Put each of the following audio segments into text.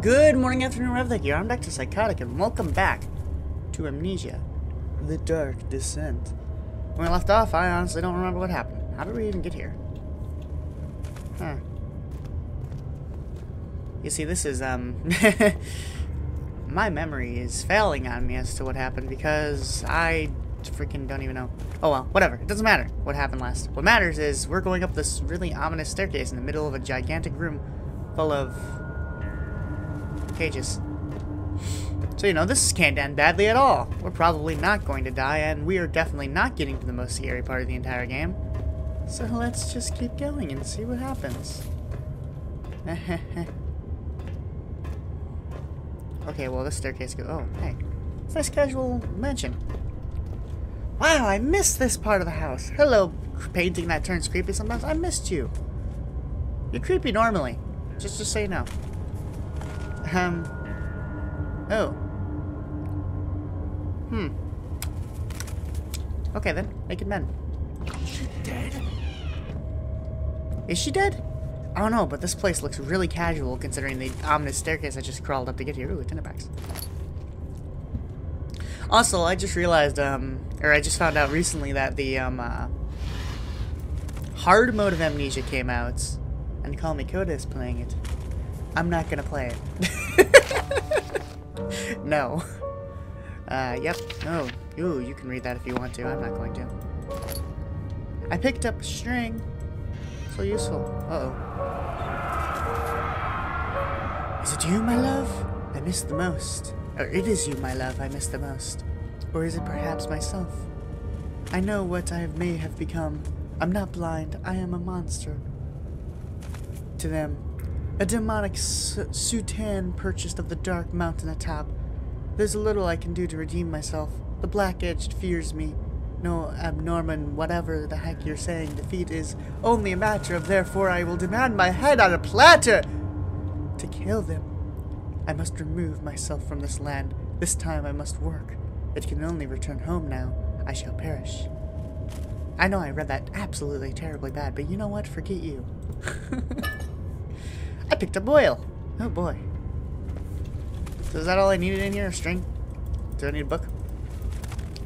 Good morning, afternoon, Revtech here. I'm Dr. Psychotic, and welcome back to Amnesia, The Dark Descent. When we left off, I honestly don't remember what happened. How did we even get here? Huh. You see, this is, um... my memory is failing on me as to what happened because I freaking don't even know. Oh well, whatever. It doesn't matter what happened last. What matters is we're going up this really ominous staircase in the middle of a gigantic room full of cages. So, you know, this can't end badly at all. We're probably not going to die, and we are definitely not getting to the most scary part of the entire game. So let's just keep going and see what happens. okay, well, this staircase goes... Oh, hey. It's nice casual mansion. Wow, I missed this part of the house. Hello, painting that turns creepy sometimes. I missed you. You're creepy normally. Just, just you know. Um. Oh. Hmm. Okay then, naked men. Is she dead? Is she dead? I don't know, but this place looks really casual considering the ominous staircase I just crawled up to get here. Ooh, tinderbox. Also, I just realized, um, or I just found out recently that the, um, uh, hard mode of Amnesia came out, and Call Me Coda is playing it. I'm not gonna play it. no. Uh, yep. Oh, ooh, you can read that if you want to. I'm not going to. I picked up a string. So useful. Uh-oh. Is it you, my love? I miss the most. Or it is you, my love, I miss the most. Or is it perhaps myself? I know what I may have become. I'm not blind. I am a monster. To them, a demonic sutan purchased of the dark mountain atop. There's a little I can do to redeem myself. The black-edged fears me. No abnorman whatever the heck you're saying. Defeat is only a matter of therefore I will demand my head on a platter! To kill them. I must remove myself from this land. This time I must work. It can only return home now. I shall perish. I know I read that absolutely terribly bad, but you know what? Forget you. I picked up oil. Oh boy. So is that all I needed in here? A string? Do I need a book?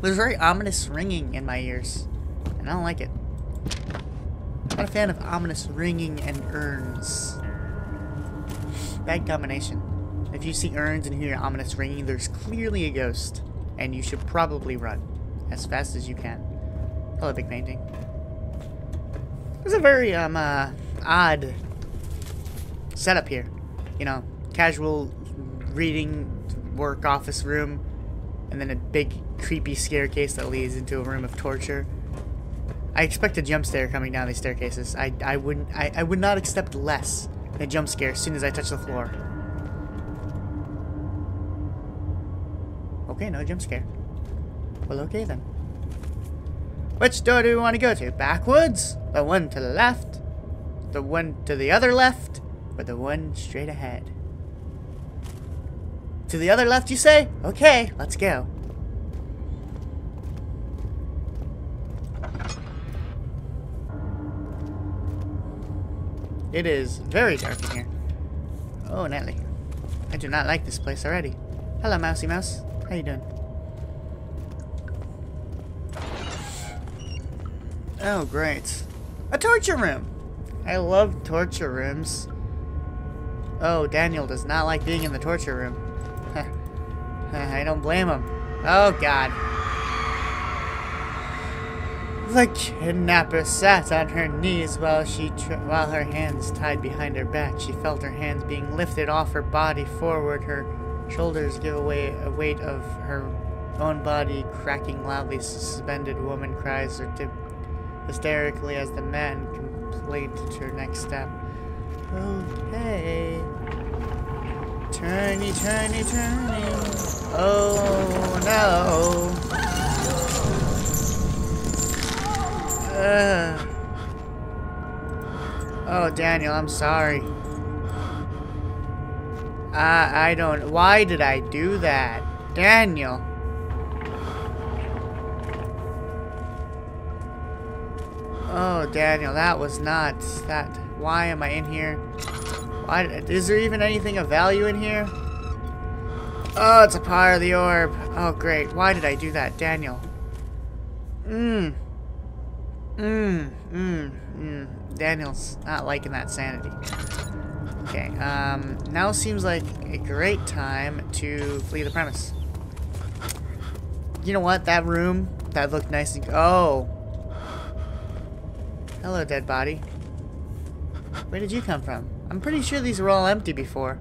There's very ominous ringing in my ears. And I don't like it. I'm not a fan of ominous ringing and urns. Bad combination. If you see urns and hear ominous ringing, there's clearly a ghost. And you should probably run. As fast as you can. Hello, big painting. A very, um, uh, odd setup here. You know, casual reading work office room, and then a big creepy staircase that leads into a room of torture. I expect a jump scare coming down these staircases. I, I wouldn't I, I would not accept less than a jump scare as soon as I touch the floor. Okay, no jump scare. Well, okay then. Which door do we want to go to? Backwards? The one to the left? The one to the other left? Or the one straight ahead? To the other left, you say? Okay, let's go. It is very dark in here. Oh, Nelly. I do not like this place already. Hello, Mousy Mouse. How you doing? Oh, great. A torture room! I love torture rooms. Oh, Daniel does not like being in the torture room. I don't blame him. Oh, God. The kidnapper sat on her knees while she while her hands tied behind her back. She felt her hands being lifted off her body forward. Her shoulders give away a weight of her own body, cracking loudly. Suspended woman cries hysterically as the man completed her next step. Okay. Turny, turny, turny. Oh no. Oh, Daniel, I'm sorry. I, I don't... Why did I do that? Daniel. Oh, Daniel, that was not... That... Why am I in here? Why, is there even anything of value in here? Oh, it's a part of the orb. Oh, great. Why did I do that, Daniel? Mmm. Mmm. Mmm. Mmm. Daniel's not liking that sanity. Okay, um, now seems like a great time to flee the premise. You know what? That room, that looked nice and... Oh! Hello, dead body. Where did you come from? I'm pretty sure these were all empty before.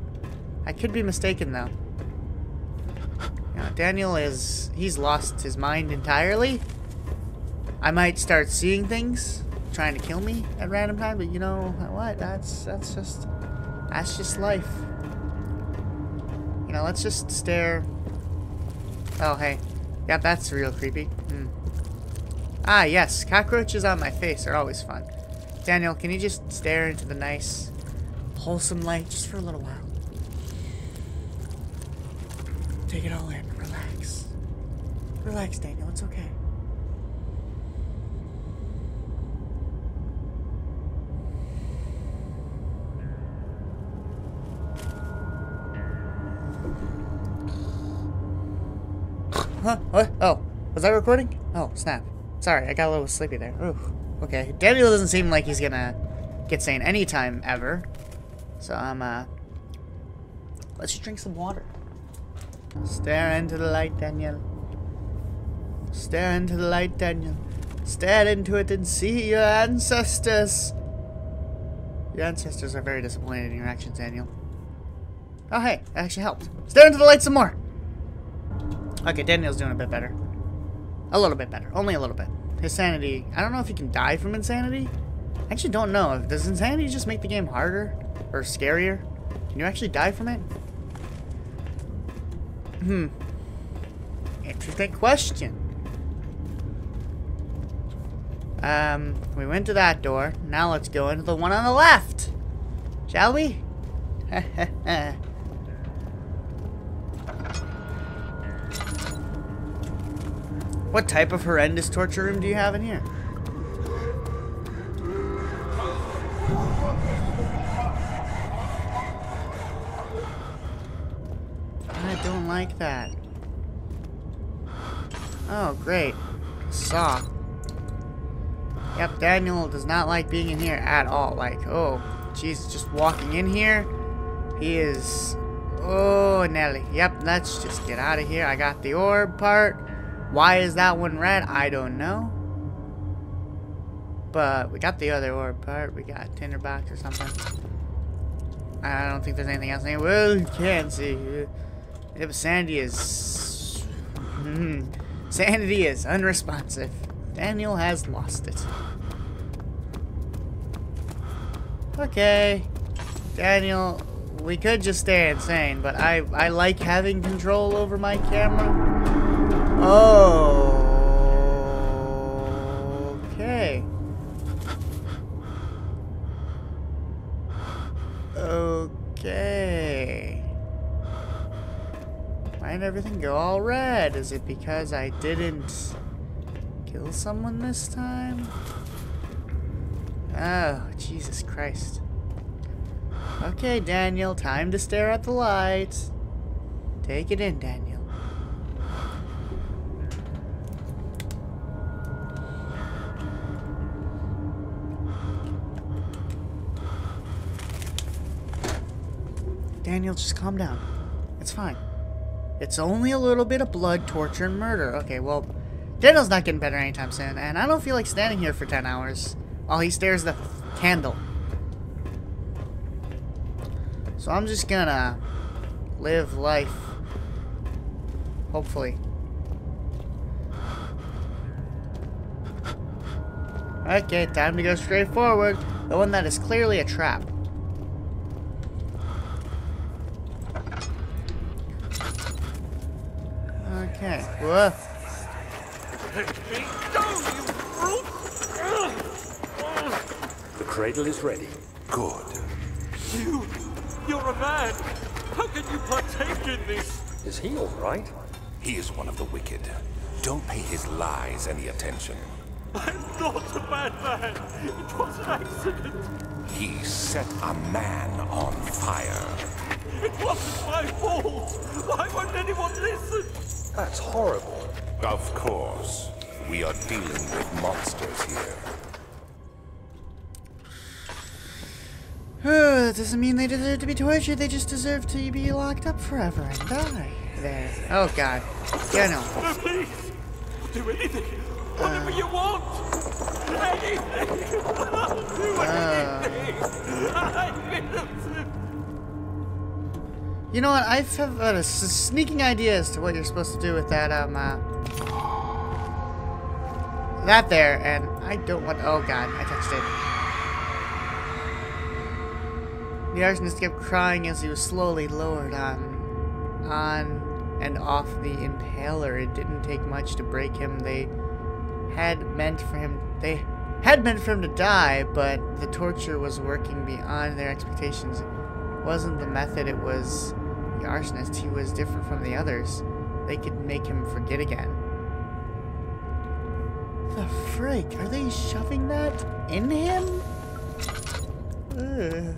I could be mistaken, though. Daniel is... He's lost his mind entirely. I might start seeing things trying to kill me at random times, but you know what? That's that's just that's just life. You know, let's just stare. Oh, hey. Yeah, that's real creepy. Hmm. Ah, yes. Cockroaches on my face are always fun. Daniel, can you just stare into the nice, wholesome light just for a little while? Take it all in. Relax. Relax, Daniel. It's okay. Huh? What? Oh, was I recording? Oh, snap. Sorry, I got a little sleepy there. Ooh, okay. Daniel doesn't seem like he's gonna get sane anytime ever. So I'm, uh... Let's just drink some water. Stare into the light, Daniel. Stare into the light, Daniel. Stare into it and see your ancestors. Your ancestors are very disappointed in your actions, Daniel. Oh, hey, that actually helped. Stare into the light some more. Okay, Daniel's doing a bit better. A little bit better. Only a little bit. His sanity... I don't know if you can die from insanity. I actually don't know. Does insanity just make the game harder? Or scarier? Can you actually die from it? Hmm. Interesting question. Um, we went to that door. Now let's go into the one on the left. Shall we? What type of horrendous torture room do you have in here? I don't like that. Oh, great. Saw. Yep, Daniel does not like being in here at all. Like, oh, Jesus, just walking in here. He is... Oh, Nelly. Yep, let's just get out of here. I got the orb part. Why is that one red? I don't know. But we got the other orb part. We got tinderbox or something. I don't think there's anything else. Well, you can see. If Sandy is... Hmm, Sanity is unresponsive. Daniel has lost it. Okay. Daniel, we could just stay insane, but I, I like having control over my camera. Oh. Okay. Okay. Why did everything go all red? Is it because I didn't kill someone this time? Oh, Jesus Christ. Okay, Daniel, time to stare at the light. Take it in, Daniel. Daniel, just calm down. It's fine. It's only a little bit of blood, torture, and murder. Okay, well, Daniel's not getting better anytime soon, and I don't feel like standing here for 10 hours while he stares the candle. So I'm just gonna live life. Hopefully. Okay, time to go straight forward. The one that is clearly a trap. Okay. Whoa. The cradle is ready. Good. You, you're a man. How can you partake in this? Is he all right? He is one of the wicked. Don't pay his lies any attention. I'm not a bad man. It was an accident. He set a man on fire. It wasn't my fault. Why won't anyone listen? That's horrible. Of course. We are dealing with monsters here. Oh, that doesn't mean they deserve to be tortured. They just deserve to be locked up forever and die. There. Oh, God. Yeah, no. No, please. I'll do anything. Whatever you want. Anything. I'll do uh. anything. I'm innocent. You know what? I have a sneaking idea as to what you're supposed to do with that, um, uh... That there, and I don't want... Oh, God. I touched it. The arsonist kept crying as he was slowly lowered on... on and off the impaler. It didn't take much to break him. They had meant for him... They had meant for him to die, but the torture was working beyond their expectations. It wasn't the method, it was the arsonist. He was different from the others. They could make him forget again. The frick? Are they shoving that in him? Ugh.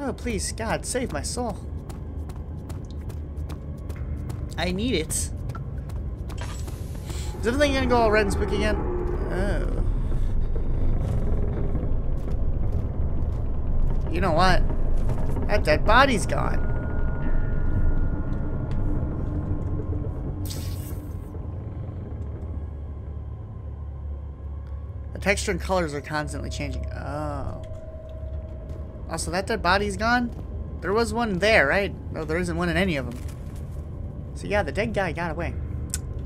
Oh, please, God, save my soul. I need it. Is everything gonna go all red and spooky again? Oh. You know what? That dead body's gone. The texture and colors are constantly changing. Oh. Also, that dead body's gone? There was one there, right? No, there isn't one in any of them. So yeah, the dead guy got away.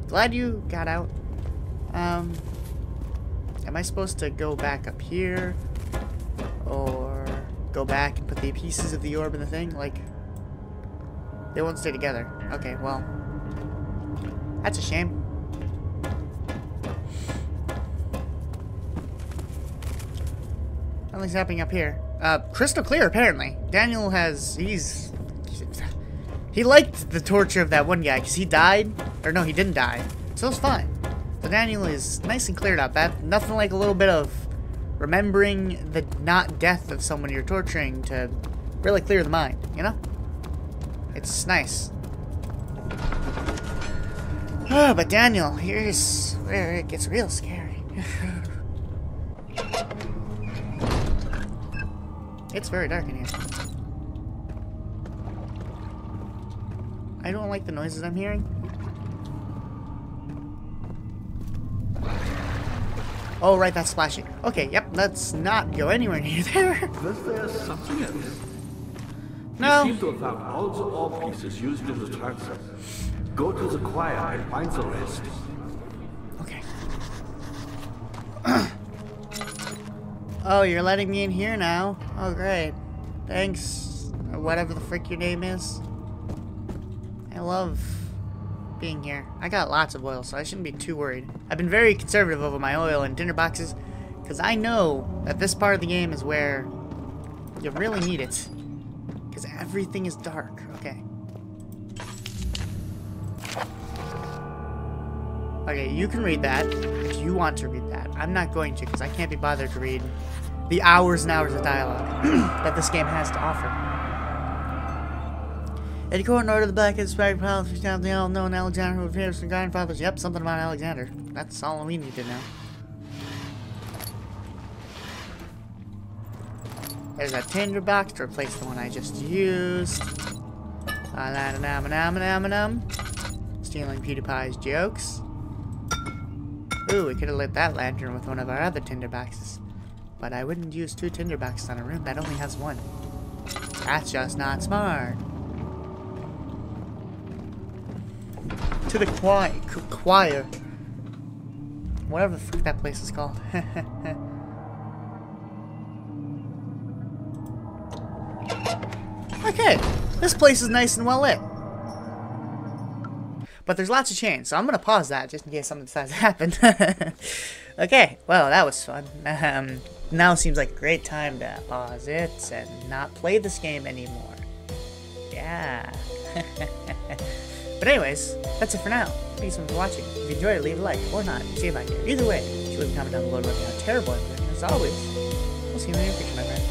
Glad you got out. Um, am I supposed to go back up here? Or go back and put the pieces of the orb in the thing? Like, they won't stay together. Okay, well, that's a shame. Nothing's happening up here. Uh, crystal clear, apparently. Daniel has, he's, he liked the torture of that one guy, because he died, or no, he didn't die, so it's fine. So Daniel is nice and cleared up. That, nothing like a little bit of remembering the not death of someone you're torturing to really clear the mind, you know? It's nice. Oh, but Daniel, here's where it gets real scary. it's very dark in here. I don't like the noises I'm hearing. Oh, right, that's splashing. Okay, yep, let's not go anywhere near there. Was there something else? No. You seem to have found all the orb pieces used in the transfer. Go to the choir and find the rest. Okay. Oh, you're letting me in here now? Oh, great. Thanks, or whatever the frick your name is. I love being here. I got lots of oil, so I shouldn't be too worried. I've been very conservative over my oil and tinder boxes, because I know that this part of the game is where you really need it. Because everything is dark. Okay. Okay, you can read that if you want to read that. I'm not going to because I can't be bothered to read the hours and hours of dialogue that this game has to offer. Eddie Court order the black inspired pilots who found the all-known Alexander who appears from grandfathers. Yep, something about Alexander. That's all we need to know. There's a tinder box to replace the one I just used. Uh, Ah-la-da-dum-a-dum-a-dum-a-dum. Stealing PewDiePie's jokes. Ooh, we could have lit that lantern with one of our other tinder boxes. But I wouldn't use two tinder boxes on a room that only has one. That's just not smart. To the choir. choir. Whatever the frick that place is called. okay, this place is nice and well lit. But there's lots of chains, so I'm gonna pause that just in case something decides to happen. okay, well that was fun. Um, now seems like a great time to pause it and not play this game anymore. Yeah. but anyways, that's it for now. Thanks so much for watching. If you enjoyed it, leave a like or not. See you back here. Either way, Leave a comment down below to know how terrible I'm doing. As always, we'll see you in the near future, my friends.